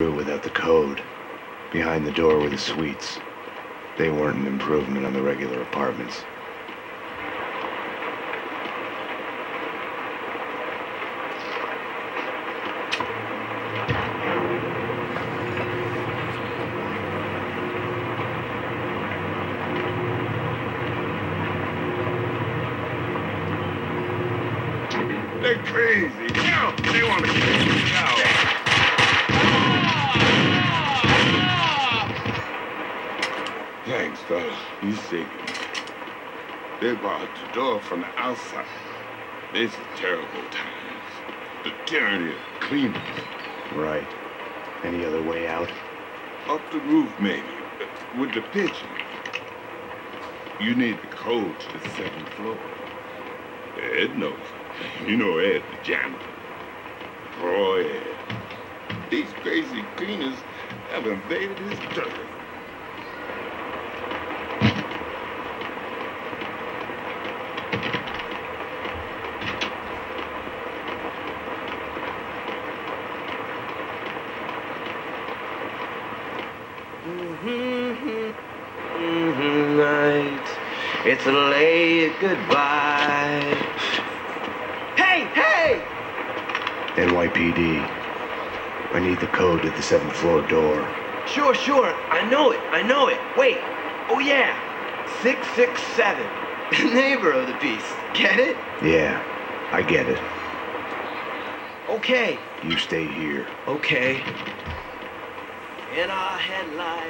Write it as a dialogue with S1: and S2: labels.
S1: without the code. Behind the door were the suites. They weren't an improvement on the regular apartments.
S2: They're crazy. No, they want to kill me out. Fella. You saved. They barred the door from the outside. This is terrible times. The tyranny of cleaners.
S1: Right. Any other way out?
S2: Up the roof, maybe, with the pigeon. You need the code to the second floor. Ed knows. You know Ed, the janitor. Poor Ed. These crazy cleaners have invaded his dirt.
S3: Night. It's a late goodbye. Hey, hey!
S1: NYPD. I need the code to the seventh floor door.
S3: Sure, sure. I know it. I know it. Wait. Oh, yeah. 667. Neighbor of the beast. Get it?
S1: Yeah, I get it.
S3: Okay.
S1: You stay here.
S3: Okay. In our headlight.